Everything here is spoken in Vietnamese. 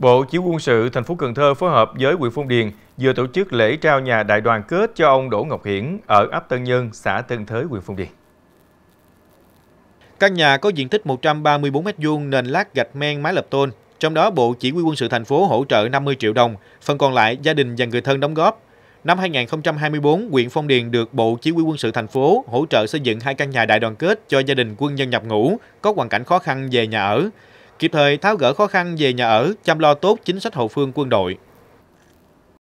Bộ Chỉ huy quân sự thành phố Cần Thơ phối hợp với huyện Phong Điền vừa tổ chức lễ trao nhà đại đoàn kết cho ông Đỗ Ngọc Hiển ở ấp Tân Nhân, xã Tân Thới, huyện Phong Điền. Căn nhà có diện tích 134 m2 nền lát gạch men mái lập tôn, trong đó Bộ Chỉ huy quân sự thành phố hỗ trợ 50 triệu đồng, phần còn lại gia đình và người thân đóng góp. Năm 2024, huyện Phong Điền được Bộ Chỉ huy quân sự thành phố hỗ trợ xây dựng hai căn nhà đại đoàn kết cho gia đình quân nhân nhập ngũ có hoàn cảnh khó khăn về nhà ở, kịp thời tháo gỡ khó khăn về nhà ở, chăm lo tốt chính sách hậu phương quân đội.